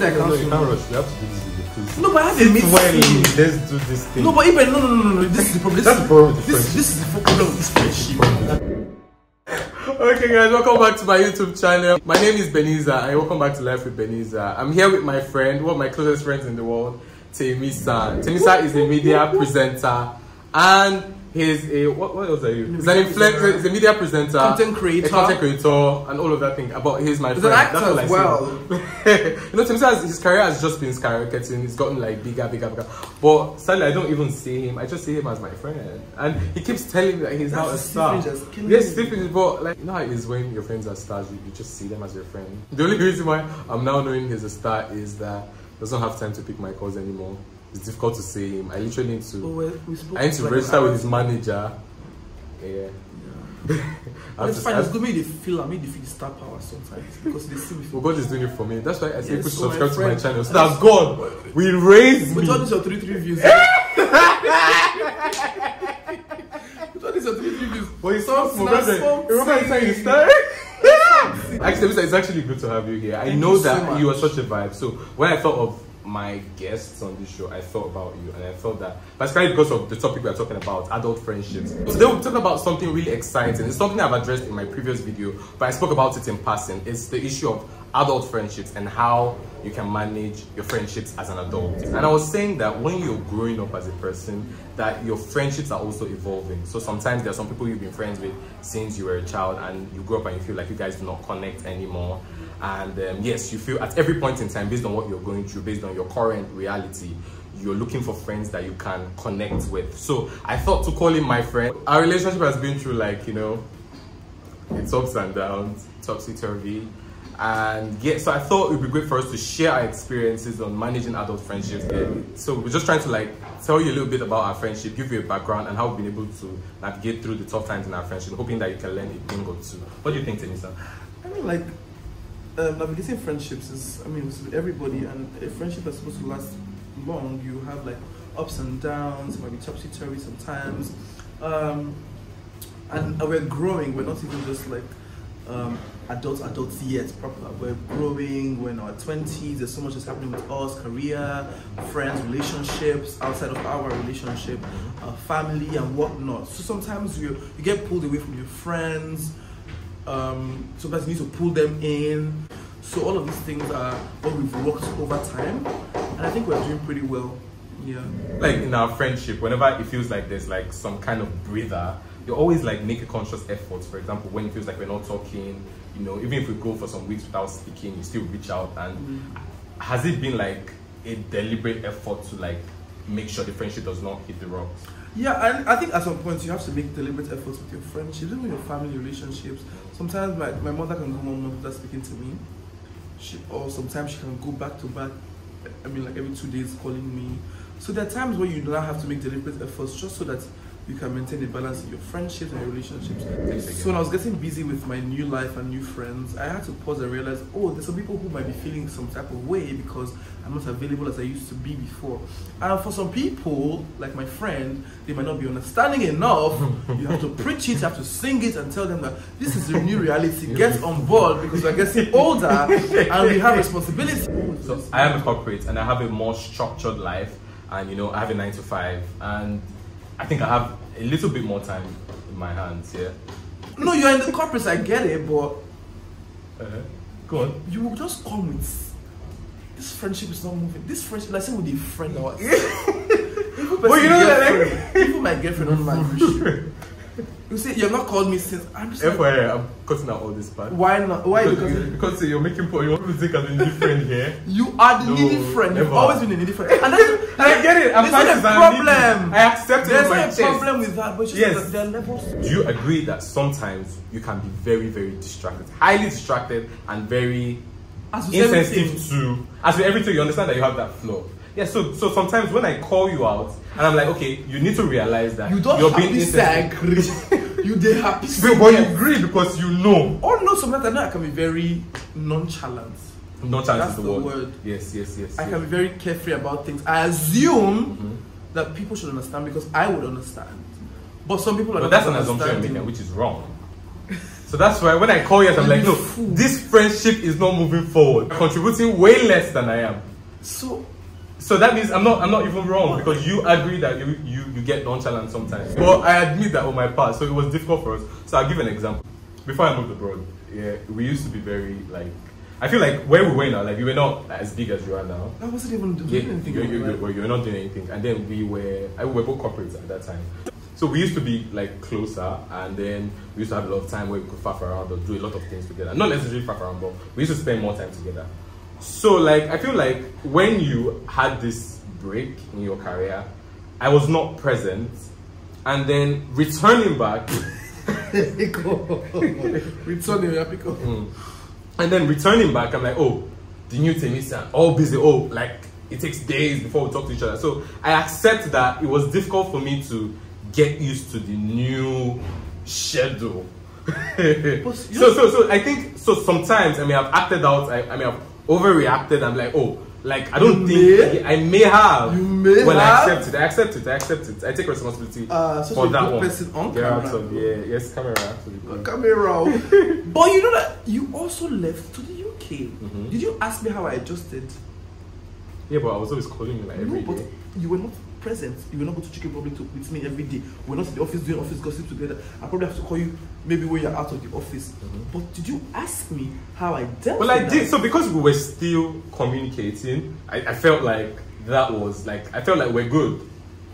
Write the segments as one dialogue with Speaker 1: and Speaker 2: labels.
Speaker 1: that
Speaker 2: No,
Speaker 1: counts.
Speaker 2: you can't rush. We have to do this video. please.
Speaker 1: No, but I have a
Speaker 2: Sit
Speaker 1: meeting.
Speaker 2: well, let's do this thing.
Speaker 1: No, but even no, no, no, no, no. This is the problem.
Speaker 2: That's the problem with the
Speaker 1: this, this is the problem with this friendship.
Speaker 3: Okay guys, welcome back to my YouTube channel. My name is Benizah and welcome back to Life with Benizah. I'm here with my friend, one of my closest friends in the world, Taymesan. Taymesan is a media presenter and he's a, what, what else are you? He's an
Speaker 1: Media
Speaker 3: influencer, he's a media presenter,
Speaker 1: Content creator.
Speaker 3: a content creator and all of that thing. But he's my
Speaker 1: He's
Speaker 3: friend.
Speaker 1: an actor
Speaker 3: That's I
Speaker 1: as well.
Speaker 3: you know, Taymesan, has, his career has just been skyrocketing. He's gotten like bigger, bigger, bigger. But sadly, I don't even see him. I just see him as my friend. And he keeps telling me that he's a
Speaker 1: That's
Speaker 3: star.
Speaker 1: Stephen just killing
Speaker 3: Yes,
Speaker 1: me.
Speaker 3: Stephen, but like, you know how it is when your friends are stars, you, you just see them as your friend. The only reason why I'm now knowing he's a star is that he doesn't have time to pick my calls anymore. It's difficult to see him. I literally need
Speaker 1: Oh,
Speaker 3: to.
Speaker 1: well, we spoke
Speaker 3: I need to
Speaker 1: like
Speaker 3: register with his manager. Yeah. Have
Speaker 1: It's fine.
Speaker 3: I-
Speaker 1: It's good. Maybe they feel. I mean, they feel the star power sometimes because they see me.
Speaker 3: Well, God is doing it for me. That's why I say
Speaker 1: Yes,
Speaker 3: people
Speaker 1: so my
Speaker 3: subscribe to my channel. So that God will raise
Speaker 1: Which
Speaker 3: me.
Speaker 1: one is your three three views? Which one is your three three views?
Speaker 3: But it's
Speaker 1: Some
Speaker 3: not for
Speaker 1: snap,
Speaker 3: brother.
Speaker 1: Eh?
Speaker 3: Remember you
Speaker 1: sing.
Speaker 3: Actually, it's actually good to have you here. I
Speaker 1: Thank
Speaker 3: know
Speaker 1: you so
Speaker 3: that you are such a vibe. So when I thought of my guests on this show, I thought about you, and I thought that basically because of the topic we are talking about, adult friendships. Today we'll talk about something really exciting. It's something I've addressed in my previous video, but I spoke about it in passing. It's the issue of adult friendships and how you can manage your friendships as an adult. And I was saying that when you're growing up as a person, that your friendships are also evolving. So sometimes there are some people you've been friends with since you were a child and you grow up and you feel like you guys do not connect anymore. And um, yes, you feel at every point in time, based on what you're going through, based on your current reality, you're looking for friends that you can connect with. So I thought to call him my friend. Our relationship has been through like, you know, it's ups and downs, topsy turvy. And yeah, so I thought it would be great for us to share our experiences on managing adult friendships. So we're just trying to like tell you a little bit about our friendship, give you a background and how we've been able to navigate through the tough times in our friendship, hoping that you can learn a thing or two. What do you think, Taymesan?
Speaker 1: I mean, like um, navigating friendships is. I mean, it's with everybody, and a friendship that's supposed to last long, you have like ups and downs. It might be topsy turvy sometimes. Um, and we're growing. We're not even just like um, adults, adults yet. Proper. We're growing. We're in our twenties. There's so much that's happening with us: career, friends, relationships, outside of our relationship, uh, family, and whatnot. So sometimes you you get pulled away from your friends. Um, sometimes you need to pull them in. So all of these things are what we've worked over time, and I think we're doing pretty well. Yeah.
Speaker 3: like in our friendship, whenever it feels like there's like some kind of breather, you always like make a conscious effort. For example, when it feels like we're not talking, you know, even if we go for some weeks without speaking, you still reach out. And mm-hmm. has it been like a deliberate effort to like make sure the friendship does not hit the rocks?
Speaker 1: Yeah, and I think at some point you have to make deliberate efforts with your friendships, even with your family relationships. Sometimes my, my mother can one month without speaking to me, she, or sometimes she can go back to back. I mean, like every two days calling me. So there are times where you now have to make deliberate efforts just so that you can maintain a balance in your friendships and your relationships. So when I was getting busy with my new life and new friends, I had to pause and realize, oh, there's some people who might be feeling some type of way because I'm not available as I used to be before. And for some people, like my friend, they might not be understanding enough. you have to preach it, you have to sing it, and tell them that this is the new reality. Get on board because we're getting older and we have responsibility.
Speaker 3: So I am a corporate and I have a more structured life, and you know I have a nine to five, and I think I have a little bit more time in my hands. Yeah.
Speaker 1: no, you're in the corporates, I get it, but
Speaker 3: Uh-huh. Go on.
Speaker 1: you will just come with this friendship is not moving. This friendship, like say with a friend or
Speaker 3: Well, you know that,
Speaker 1: that even my girlfriend don't mind. You see, you have not called me since. I'm just like,
Speaker 3: FYI, I'm cutting out all this part.
Speaker 1: why not? Why?
Speaker 3: Because,
Speaker 1: Because
Speaker 3: because you're making point. You want me to think as a new friend here.
Speaker 1: you are the
Speaker 3: No,
Speaker 1: needy friend. You've
Speaker 3: never.
Speaker 1: always been a needy friend. And then,
Speaker 3: I get it. I'm
Speaker 1: There's not
Speaker 3: fine
Speaker 1: a
Speaker 3: as
Speaker 1: problem.
Speaker 3: I accept it
Speaker 1: there's
Speaker 3: with my
Speaker 1: not a
Speaker 3: chest.
Speaker 1: problem with that, but just
Speaker 3: Yes.
Speaker 1: that there are levels.
Speaker 3: Do you agree that sometimes you can be very, very distracted, highly distracted, and very
Speaker 1: As
Speaker 3: insensitive
Speaker 1: everything.
Speaker 3: to as with everything you understand that you have that flaw yeah so so sometimes when i call you out and i'm like okay you need to realize that
Speaker 1: You don't
Speaker 3: you're
Speaker 1: have
Speaker 3: being
Speaker 1: to say
Speaker 3: insensitive
Speaker 1: agree. you dey happy.
Speaker 3: but, but you agree because you know
Speaker 1: Oh no, sometimes I know I can be very nonchalant.
Speaker 3: No chance
Speaker 1: That's
Speaker 3: is the,
Speaker 1: the
Speaker 3: word.
Speaker 1: word.
Speaker 3: yes yes yes,
Speaker 1: I
Speaker 3: yes.
Speaker 1: can be very carefree about things. I assume
Speaker 3: Mhm.
Speaker 1: that people should understand because I would understand. But some people are
Speaker 3: but
Speaker 1: not
Speaker 3: that's an assumption making which is wrong So that's why when I call you, I'm like, no, this friendship is not moving forward. Contributing way less than I am.
Speaker 1: So
Speaker 3: So that means I'm not I'm not even wrong because you agree that you you, you get nonchalant sometimes. But I admit that on my part, so it was difficult for us. So I'll give an example. Before I moved abroad, yeah, we used to be very like I feel like where we were now, uh, like we were not as big as you are now.
Speaker 1: I wasn't even doing
Speaker 3: Yeah,
Speaker 1: anything.
Speaker 3: you're, you're, you're, you're not doing anything. And then we were, I, we were both corporates at that time. So we used to be like closer, and then we used to have a lot of time where we could faff around or do a lot of things together. Not necessarily faff around, but we used to spend more time together. So like, I feel like when you had this break in your career, I was not present, and then returning back.
Speaker 1: Returning, yeah, pick up. Mm.
Speaker 3: And then returning back, I'm like, oh, the new Taymesan, uh, all busy. Oh, like it takes days before we talk to each other. So I accept that it was difficult for me to get used to the new schedule. so, so, so I think so. Sometimes I may have acted out. I, I may have overreacted. I'm like, oh, like I don't
Speaker 1: You
Speaker 3: think I may have.
Speaker 1: You may
Speaker 3: well,
Speaker 1: have.
Speaker 3: I accept it. I accept it. I accept it. I take responsibility
Speaker 1: Uh,
Speaker 3: for that one.
Speaker 1: person on
Speaker 3: Get out
Speaker 1: camera.
Speaker 3: of- yeah, yes, camera. Absolutely.
Speaker 1: Camera. but you know that you also left to the UK.
Speaker 3: Mhm.
Speaker 1: Did you ask me how I adjusted?
Speaker 3: Yeah, but I was always calling you like every
Speaker 1: no,
Speaker 3: day.
Speaker 1: you were not present. You were not going to Chicken Republic to, with me every day. We're not in the office doing office gossip together. I probably have to call you maybe when you're out of the office. Mm-hmm. But did you ask me how I dealt
Speaker 3: Well, I did.
Speaker 1: that?
Speaker 3: So because we were still communicating, I, I felt like that was like I felt like we're good.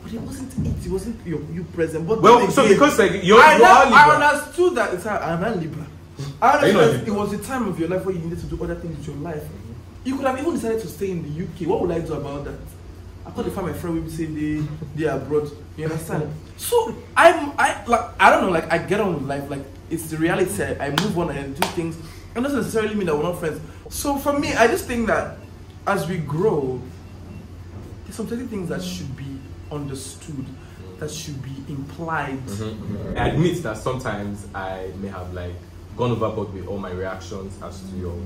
Speaker 1: But it wasn't it. It wasn't you, you present. But
Speaker 3: Well, so
Speaker 1: again,
Speaker 3: because like you're,
Speaker 1: I,
Speaker 3: you are
Speaker 1: now- I
Speaker 3: Libra.
Speaker 1: understood that it's I'm not Libra. I
Speaker 3: Are you not
Speaker 1: understood it was the time of your life where you needed to do other things with your life. You could have even decided to stay in the UK. What would I do about that? I thought if my friend would be saying they they are abroad. You understand? So I'm I like I don't know. Like I get on with life. Like it's the reality. I, I move on and do things. It doesn't necessarily mean that we're not friends. So for me, I just think that as we grow, there's some certain things that should be understood, that should be implied. Mm-hmm, mm-hmm.
Speaker 3: I admit that sometimes I may have like gone overboard with all my reactions as to your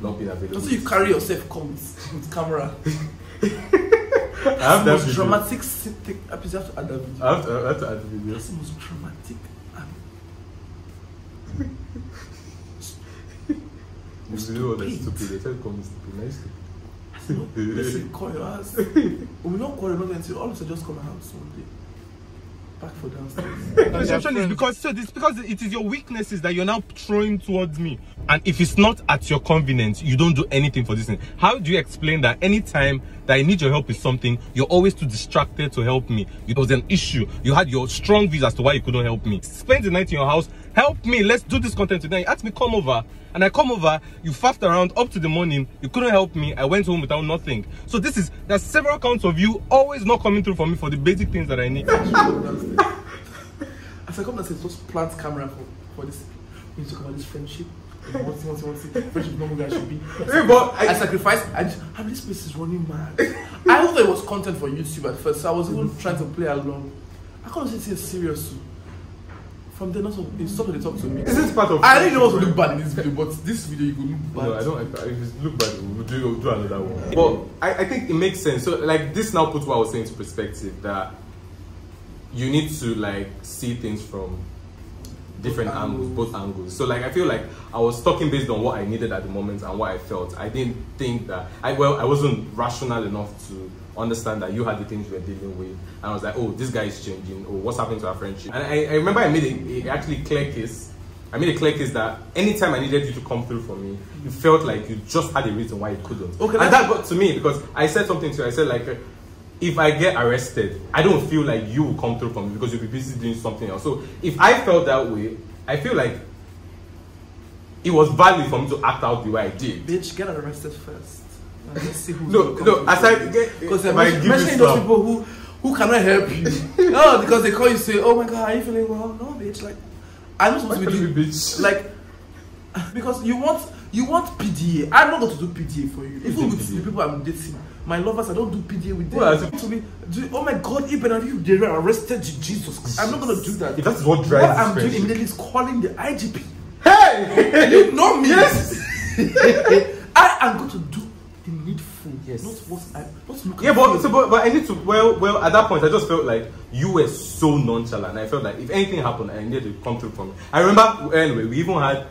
Speaker 3: not being available.
Speaker 1: So you carry yourself come with, with camera.
Speaker 3: I have that video.
Speaker 1: dramatic si- thing- episode. You have to add that video.
Speaker 3: I have to, I have add the video.
Speaker 1: That's the most dramatic. and
Speaker 3: The video was
Speaker 1: Stupid.
Speaker 3: stupid. They said come stupid. Nice.
Speaker 1: I "No, Listen, call your ass. we not call another until all of us just come house one day. Back for downstairs.
Speaker 4: Perception is because so this because it is your weaknesses that you're now throwing towards me. And if it's not at your convenience, you don't do anything for this thing. How do you explain that anytime that I need your help with something, you're always too distracted to help me? It was an issue. You had your strong views as to why you couldn't help me. Spend the night in your house, help me, let's do this content today. You asked me come over, and I come over, you faffed around up to the morning, you couldn't help me, I went home without nothing. So this is there's several counts of you always not coming through for me for the basic things that I need.
Speaker 1: As I come downstairs, just plant camera for, for this. We need to talk about this friendship. What's what's what's friendship normal guy should be.
Speaker 3: Hey, but
Speaker 1: I,
Speaker 3: I,
Speaker 1: sacrificed. I just, and this place is running mad. I thought it was content for YouTube at first, so I was even trying to play along. I can't say it's serious. too. From then on, they stopped to talk to me.
Speaker 3: this is part of.
Speaker 1: I didn't know what to look bad in this video, but this video you could look bad.
Speaker 3: No, I don't. If it look bad, we'll do, we'll do another one. But I, I think it makes sense. So, like, this now puts what I was saying into perspective that you need to like see things from different
Speaker 1: Both
Speaker 3: angles,
Speaker 1: angles.
Speaker 3: both angles. So, like, I feel like I was talking based on what I needed at the moment and what I felt. I didn't think that I well, I wasn't rational enough to understand that you had the things you were dealing with, and I was like, oh, this guy is changing. Oh, what's happening to our friendship? And I, I remember I made a, a actually clear case. I made a clear case that anytime I needed you to come through for me, you felt like you just had a reason why you couldn't.
Speaker 1: Okay,
Speaker 3: and that got to me because I said something to you. I said like, if I get arrested, I don't feel like you will come through for me because you'll be busy doing something else. So if I felt that way, I feel like it was valid for me to act out the way I did.
Speaker 1: Bitch, get arrested first. And let's see who's
Speaker 3: No, no. Aside,
Speaker 1: Because
Speaker 3: if
Speaker 1: they're
Speaker 3: I
Speaker 1: men-
Speaker 3: give you
Speaker 1: mentioning those people who who cannot help you. no, oh, because they call you say, "Oh my God, are you feeling well?" No, bitch. Like, I'm not supposed to be doing
Speaker 3: bitch.
Speaker 1: like because you want you want PDA. I'm not going to do PDA for you. Even with
Speaker 3: PDA?
Speaker 1: the people I'm dating, my lovers, I don't do PDA with them.
Speaker 3: Well, if-
Speaker 1: to be, do, oh my God, Ibn, have you they were arrested? Jesus, I'm not going to do that.
Speaker 3: if that's what drives.
Speaker 1: what
Speaker 3: I'm
Speaker 1: doing immediately is calling the IGP.
Speaker 3: Hey!
Speaker 1: You know me.
Speaker 3: Yes.
Speaker 1: I am going to do.
Speaker 3: Yes.
Speaker 1: Not what I. Not look
Speaker 3: Yeah,
Speaker 1: and
Speaker 3: but, so, but but I need to well well at that point I just felt like you were so nonchalant. I felt like if anything happened, I needed to come through for me. I remember anyway we even had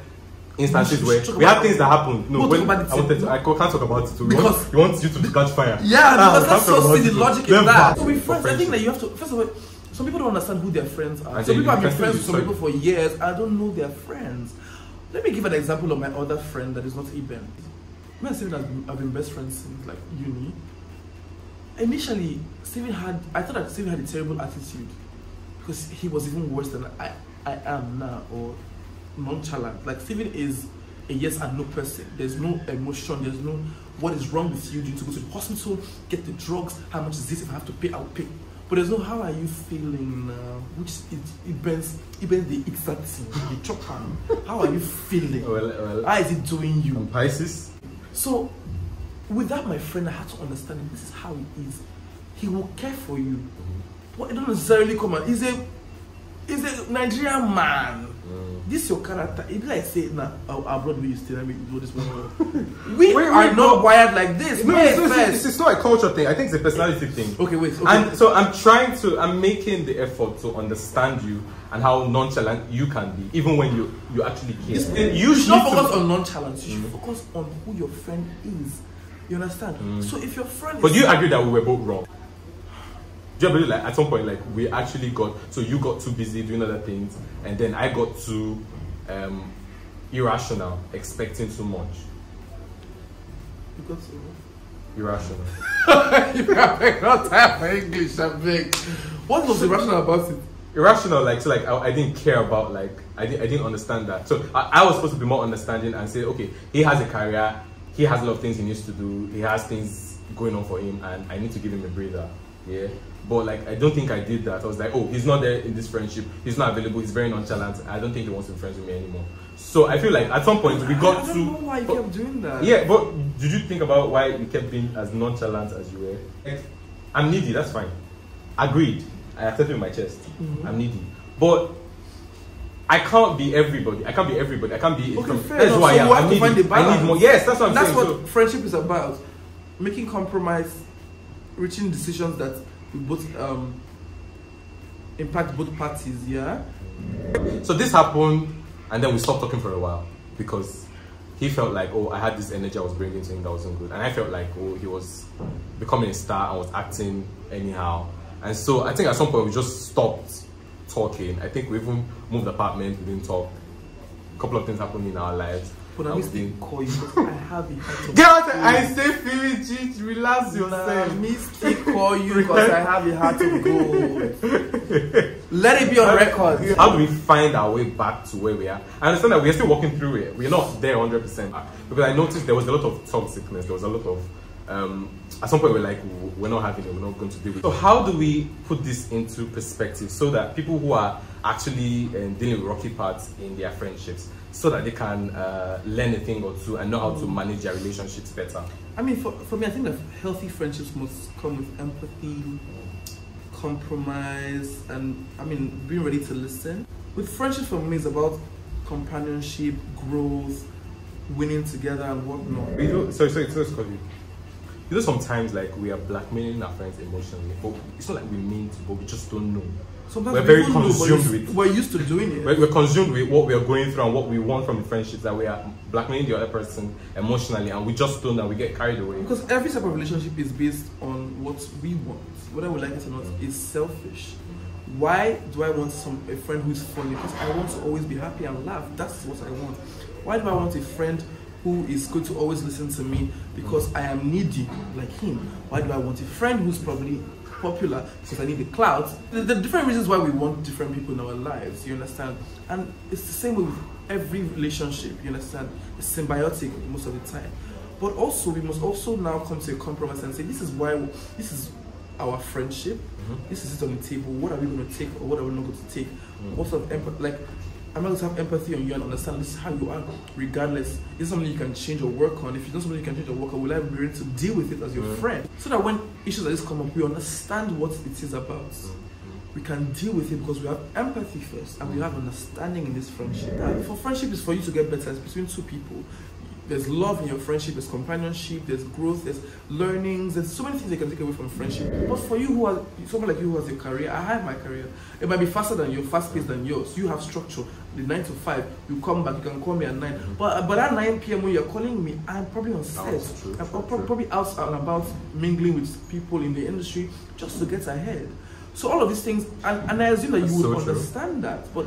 Speaker 3: instances
Speaker 1: We
Speaker 3: where
Speaker 1: should
Speaker 3: we had things that happened. No, when
Speaker 1: talk about it
Speaker 3: I wanted to, I can't talk about it. So we
Speaker 1: Because-
Speaker 3: want, we want you to catch fire.
Speaker 1: Yeah,
Speaker 3: Ah,
Speaker 1: because
Speaker 3: we
Speaker 1: that's
Speaker 3: can't
Speaker 1: so silly
Speaker 3: it.
Speaker 1: logic in that. So we
Speaker 3: For
Speaker 1: friends. I think that you have to. First of all, some people don't understand who their friends are.
Speaker 3: And
Speaker 1: Some people have been friends with some people for years. I don't know their friends. Let me give an example of my other friend that is not Eben. Me and Steven have been, have been best friends since like uni. Initially, Steven had. I thought that Steven had a terrible attitude because he was even worse than I, I am now, or nonchalant. Like Steven is a yes and no person. There's no emotion. There's no what is wrong with you. Do you need to go to the hospital, get the drugs? How much is this? If I have to pay, I'll pay. But there's no how are you feeling now? Which it it bends it bends the exact thing, the chopper. How are you feeling?
Speaker 3: Well, well,
Speaker 1: How is it doing you?
Speaker 3: I'm Pisces.
Speaker 1: So, with that, my friend, I had to understand him. This is how he is. He will care for you, mm-hmm. but it don't necessarily come out. He's a, he's a Nigerian man. This your character. It be like say, nah, our abroad we used to let me do this one. We
Speaker 3: Wait,
Speaker 1: are not wired like this.
Speaker 3: No,
Speaker 1: Wait
Speaker 3: it's, it's,
Speaker 1: first.
Speaker 3: it's, it's not a culture thing. I think it's a personality thing.
Speaker 1: okay, wait. Okay.
Speaker 3: And so I'm trying to, I'm making the effort to understand you and how nonchalant you can be, even when you you actually care.
Speaker 1: It's-
Speaker 3: And
Speaker 1: you should not
Speaker 3: need to-
Speaker 1: focus on nonchalance. You should focus on who your friend is. You understand? So if your friend
Speaker 3: Mm. But
Speaker 1: is
Speaker 3: do you agree that we were both wrong? Do you believe like at some point like we actually got so you got too busy doing other things and then I got too um, irrational, expecting too much.
Speaker 1: because
Speaker 3: Irrational.
Speaker 1: you have not time for English, I'm big. What was irrational about it?
Speaker 3: Irrational, like so, like I, I didn't care about like I didn't I didn't understand that. So I, I was supposed to be more understanding and say, okay, he has a career, he has a lot of things he needs to do, he has things going on for him, and I need to give him a breather. Yeah. But like I don't think I did that. I was like, oh, he's not there in this friendship. He's not available. He's very nonchalant. I don't think he wants to be friends with me anymore. So I feel like at some point we got
Speaker 1: I don't know why you
Speaker 3: but-
Speaker 1: kept doing that.
Speaker 3: Yeah, but did you think about why you kept being as nonchalant as you were? Like, I'm needy, that's fine. Agreed. I accept it in my chest.
Speaker 1: Mhm.
Speaker 3: I'm needy. But I can't be everybody. I can't be everybody. I can't be.
Speaker 1: Okay, fair
Speaker 3: that's
Speaker 1: enough.
Speaker 3: who I
Speaker 1: So
Speaker 3: am.
Speaker 1: you
Speaker 3: I
Speaker 1: have to
Speaker 3: need,
Speaker 1: find
Speaker 3: I need more. Yes, that's what I'm
Speaker 1: That's
Speaker 3: saying.
Speaker 1: what
Speaker 3: So-
Speaker 1: friendship is about. Making compromise, reaching decisions that will both um, impact both parties. Yeah.
Speaker 3: So this happened, and then we stopped talking for a while because he felt like, oh, I had this energy I was bringing to him that wasn't good, and I felt like, oh, he was becoming a star and was acting anyhow. And so I think at some point we just stopped talking. I think we even moved apartment. We didn't talk. A couple of things happened in our lives.
Speaker 1: But I
Speaker 3: And we
Speaker 1: call you because I have a heart of
Speaker 3: Get out!
Speaker 1: gold.
Speaker 3: I say, relax
Speaker 1: Nah,
Speaker 3: yourself.
Speaker 1: me still call you because I have a heart of gold. Let it be on record.
Speaker 3: How do we find our way back to where we are? I understand that we're still working through it. We're not there 100%. Because I noticed there was a lot of toxicness. There was a lot of, um, at some point we're like, we're not having it, we're not going to deal with it. So how do we put this into perspective so that people who are actually um, dealing with rocky parts in their friendships, so that they can uh, learn a thing or two and know how to manage their relationships better?
Speaker 1: I mean, for, for me, I think that healthy friendships must come with empathy, compromise, and I mean, being ready to listen. With friendship, for me, it's about companionship, growth, winning together, and whatnot.
Speaker 3: We do, sorry, sorry, sorry, sorry. You know, sometimes like we are blackmailing our friends emotionally, but it's not like we mean to, but we just don't know.
Speaker 1: Sometimes
Speaker 3: We're very
Speaker 1: know,
Speaker 3: consumed
Speaker 1: it's-
Speaker 3: with-
Speaker 1: We're used to doing it.
Speaker 3: We're, we're consumed with what we are going through and what we want from the friendships that we are blackmailing the other person emotionally, and we just don't, know we get carried away.
Speaker 1: Because every type of relationship is based on what we want. Whether we like it or not, mm. is selfish. Why do I want some a friend who's funny? Because I want to always be happy and laugh. That's what I want. Why do I want a friend who is going to always listen to me? Because I am needy like him. Why do I want a friend who's probably popular because I need the clout? The, the different reasons why we want different people in our lives. You understand? And it's the same with every relationship. You understand? It's symbiotic most of the time. But also, we must also now come to a compromise and say, this is why, this is our friendship. Mm-hmm. This is it on the table. What are we going to take or what are we not going to take? Mm. What sort of empathy? Like, I'm not going to have empathy on you and understand this is how you are, regardless. It's something you can change or work on. If it's not something you can change or work on, will I be ready to deal with it as your friend? So that when issues like this come up, we understand what it is about. We can deal with it because we have empathy first and we have understanding in this friendship. Uh, for friendship is for you to get better. It's between two people. There's love in your friendship, there's companionship, there's growth, there's learnings, there's so many things you can take away from friendship. But for you who are someone like you who has a career, I have my career. It might be faster than your fast paced than yours. You have structure. The nine to five, you come back, you can call me at 9 But uh, but at nine PM when you're calling me, I'm probably on set.
Speaker 3: True,
Speaker 1: I'm
Speaker 3: true,
Speaker 1: prob-
Speaker 3: true.
Speaker 1: probably out and about mingling with people in the industry just to get ahead. So all of these things, and, and I assume that
Speaker 3: That's
Speaker 1: you would
Speaker 3: so
Speaker 1: understand that, but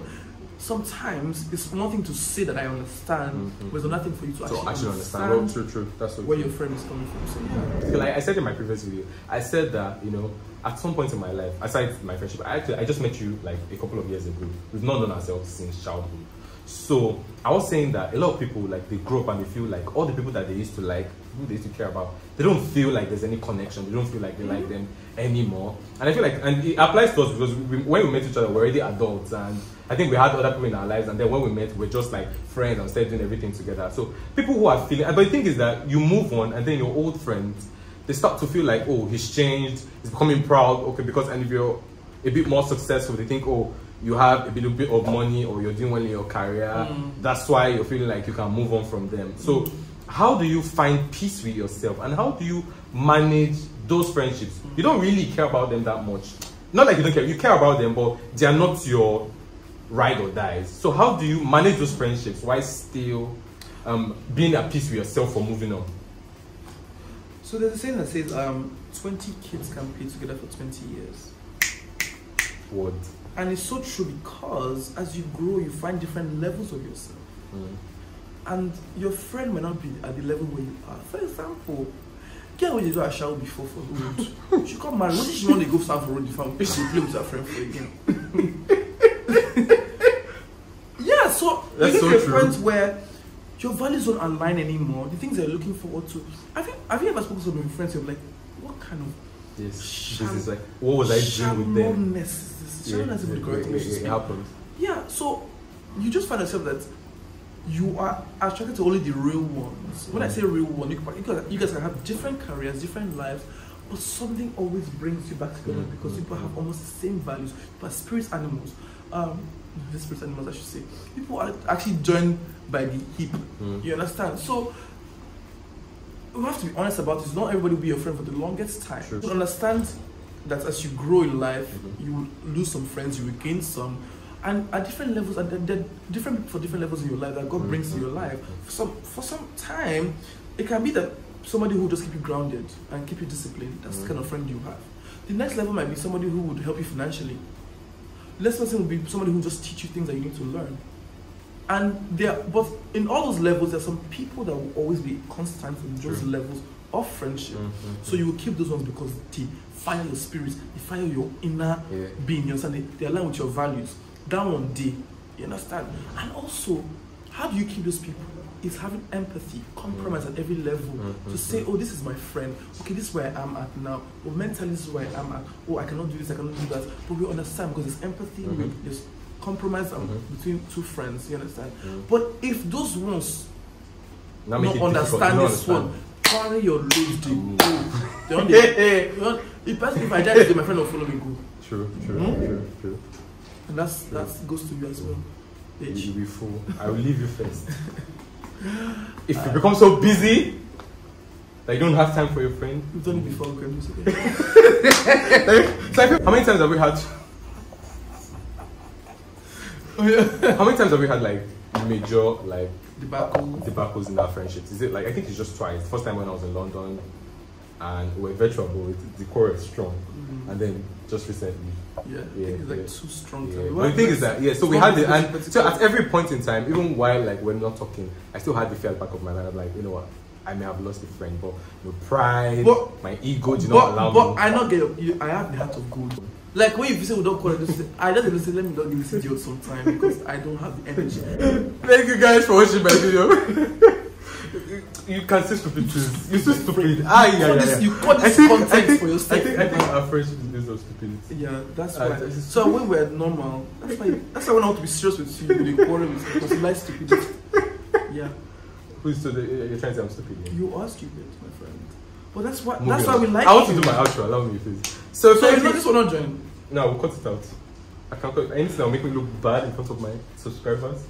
Speaker 1: sometimes it's one thing to say that I understand,
Speaker 3: Mhm.
Speaker 1: but it's another thing for you to
Speaker 3: So
Speaker 1: actually,
Speaker 3: actually understand. Well, true, true. That's so
Speaker 1: where your friend is coming from. So yeah.
Speaker 3: Like I said in my previous video, I said that you know at some point in my life, aside from my friendship, I actually I just met you like a couple of years ago. We've not known ourselves since childhood. So I was saying that a lot of people like they grow up and they feel like all the people that they used to like, who they used to care about, they don't feel like there's any connection. They don't feel like they like them anymore. And I feel like and it applies to us because we, when we met each other, we're already adults and I think we had other people in our lives, and then when we met, we're just like friends and started doing everything together. So people who are feeling, but the thing is that you move on, and then your old friends, they start to feel like, oh, he's changed, he's becoming proud, okay, because and if you're a bit more successful, they think, oh, you have a little bit of money or you're doing well in your career.
Speaker 1: Mm.
Speaker 3: That's why you're feeling like you can move on from them. So, how do you find peace with yourself, and how do you manage those friendships? You don't really care about them that much. Not like you don't care, you care about them, but they are not your ride or dies. So how do you manage those friendships while still um, being at peace with yourself for moving on?
Speaker 1: So there's a saying that says um, 20 kids can play together for 20 years.
Speaker 3: Word.
Speaker 1: And it's so true because as you grow, you find different levels of yourself.
Speaker 3: Mm.
Speaker 1: And your friend may not be at the level where you are. For example, wey dey do ashawo before for road she come marry wetin she want to go serve for road she dey play with her friend for again. yeah so
Speaker 3: That's
Speaker 1: you
Speaker 3: so
Speaker 1: get
Speaker 3: true.
Speaker 1: friends where your values don't align anymore the things you're looking forward to have you have you ever spoken to your friends you're like what kind of
Speaker 3: Yes. This is like, what was I doing with them?
Speaker 1: is this is the correct
Speaker 3: it,
Speaker 1: English to
Speaker 3: it, it
Speaker 1: speak.
Speaker 3: happens.
Speaker 1: Yeah, so you just find yourself that you are attracted to only the real ones. When I say real one, you, can- you, guys, can have different careers, different lives, but something always brings you back together
Speaker 3: Mm,
Speaker 1: because
Speaker 3: mm,
Speaker 1: people have
Speaker 3: mm.
Speaker 1: almost the same values. But spirit animals, um, the spirit animals, I should say, people are actually joined by the hip.
Speaker 3: Mm.
Speaker 1: You understand? So we have to be honest about this. Not everybody will be your friend for the longest time.
Speaker 3: True.
Speaker 1: You understand that as you grow in life,
Speaker 3: Mhm.
Speaker 1: you will lose some friends, you will gain some, and at different levels, and they're different people for different levels in your life that God brings to your life. For some, for some time, it can be that somebody who just keep you grounded and keep you disciplined. That's the kind of friend you have. The next level might be somebody who would help you financially. Next person would be somebody who just teach you things that you need to learn. And there, but in all those levels, there are some people that will always be constant in those
Speaker 3: True.
Speaker 1: levels of friendship.
Speaker 3: Mhm.
Speaker 1: So you will keep those ones because they fire your spirit, they fire your inner
Speaker 3: Yeah.
Speaker 1: being. You understand? They, they align with your values. That one day, you understand? And also, how do you keep those people? Is having empathy, compromise at every level
Speaker 3: Mhm.
Speaker 1: to say, oh, this is my friend. Okay, this is where I am at now. Or mentally, this is where I am at. Oh, I cannot do this, I cannot do that. But we understand because there's empathy,
Speaker 3: Mhm.
Speaker 1: there's compromise
Speaker 3: Mhm.
Speaker 1: between two friends. You understand?
Speaker 3: Mm.
Speaker 1: But if those ones not understand this
Speaker 3: understand.
Speaker 1: one. Carry your load, they
Speaker 3: Mm.
Speaker 1: go. They don't they don't- If person- if I die, today, my friend will follow me go,
Speaker 3: True, true,
Speaker 1: Hmm?
Speaker 3: true, true.
Speaker 1: and that's that goes to you as well. H.
Speaker 3: you be fool. I will leave you first. if you become so busy that you don't have time for your friend.
Speaker 1: We've done it before. Do again.
Speaker 3: So feel- how many times have we had? How many times have we had like major like
Speaker 1: Debacle.
Speaker 3: debacles in our friendships? Is it like I think it's just twice. First time when I was in London, and we we're virtual, but it- the core is strong.
Speaker 1: Mm.
Speaker 3: And then just recently,
Speaker 1: Yeah,
Speaker 3: Yeah,
Speaker 1: it's like
Speaker 3: yeah.
Speaker 1: too strong.
Speaker 3: yeah.
Speaker 1: to
Speaker 3: But the thing is that yeah, so we had it, and so at every point in time, even while like we're not talking, I still had the fear back of my mind. I'm like, you know what? I may have lost a friend, but my pride,
Speaker 1: But-
Speaker 3: my ego did not
Speaker 1: but,
Speaker 3: allow
Speaker 1: but
Speaker 3: me.
Speaker 1: I not get you, I have the heart of gold. Like when you say we don't call it, just I just say let me not give this idiot some time because I don't have the energy.
Speaker 3: Thank you guys for watching my video. you can say stupid things. You're so stupid. Ah, yeah,
Speaker 1: You
Speaker 3: yeah, yeah.
Speaker 1: you
Speaker 3: I
Speaker 1: this
Speaker 3: think-
Speaker 1: content
Speaker 3: I think-
Speaker 1: for your
Speaker 3: I think, I think our friendship is based on stupidity.
Speaker 1: Yeah, that's
Speaker 3: Ah,
Speaker 1: why.
Speaker 3: is-
Speaker 1: So when we're normal, that's why. That's why when I want to be serious with you, you quarrel with me because you like stupidity. Yeah,
Speaker 3: Who's so the, you're trying to say I'm stupid? Yeah.
Speaker 1: you are stupid, my friend. But that's why.
Speaker 3: Moving
Speaker 1: that's why we like.
Speaker 3: I want
Speaker 1: you.
Speaker 3: to do my outro. Allow me, please. So,
Speaker 1: So you know
Speaker 3: you.
Speaker 1: this will not join.
Speaker 3: No, we'll cut it out. I can't cut anything that will make me look bad in front of my subscribers.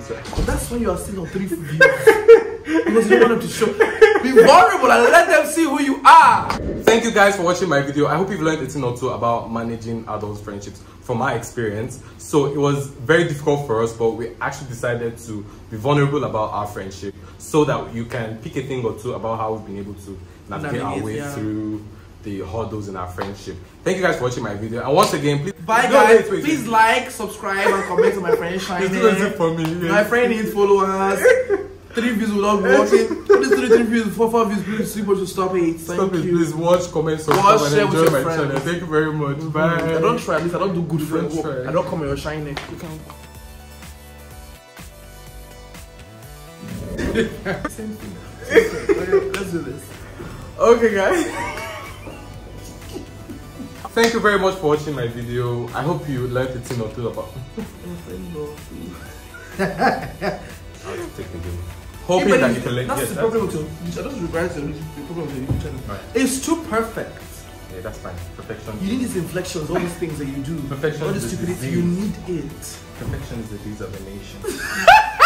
Speaker 3: Sir.
Speaker 1: But that's when you are still on three views. because you don't want them to show. Be vulnerable and let them see who you are.
Speaker 3: Thank you guys for watching my video. I hope you've learned a thing or two about managing adult friendships from my experience. So it was very difficult for us, but we actually decided to be vulnerable about our friendship so that you can pick a thing or two about how we've been able to navigate our way
Speaker 1: yeah.
Speaker 3: through the hurdles in our friendship. Thank you guys for watching my video. And once again, please
Speaker 1: Bye
Speaker 3: No,
Speaker 1: guys.
Speaker 3: wait, wait,
Speaker 1: Please
Speaker 3: wait.
Speaker 1: like, subscribe, and comment on my friend Shine.
Speaker 3: Please do it for me.
Speaker 1: My friend needs followers. Three views without watching. Please three, three views, four, five views. Please, people should stop it. Thank
Speaker 3: Stop it,
Speaker 1: you.
Speaker 3: please watch, comment, subscribe,
Speaker 1: Watch,
Speaker 3: and
Speaker 1: share with
Speaker 3: enjoy
Speaker 1: your
Speaker 3: my
Speaker 1: friends.
Speaker 3: channel. Thank you very much. Mm-hmm. Bye.
Speaker 1: I don't try. At least I don't do good friend
Speaker 3: Don't
Speaker 1: work.
Speaker 3: try.
Speaker 1: I don't come on your shining. You can. Same thing. Same thing. Okay, Let's do this.
Speaker 3: Okay, guys. Thank you very much for watching my video. I hope you learned a thing or two about. I'll take the game. Hoping
Speaker 1: Even
Speaker 3: that you can learn.
Speaker 1: That's
Speaker 3: Yes,
Speaker 1: the problem with your. I just regret the the problem with your YouTube channel.
Speaker 3: Right.
Speaker 1: It's too perfect.
Speaker 3: yeah, that's fine. Perfection.
Speaker 1: You need these inflections, all these things that you do.
Speaker 3: Perfection
Speaker 1: All
Speaker 3: is
Speaker 1: stupidity. You need it.
Speaker 3: Perfection is the disease of a nation.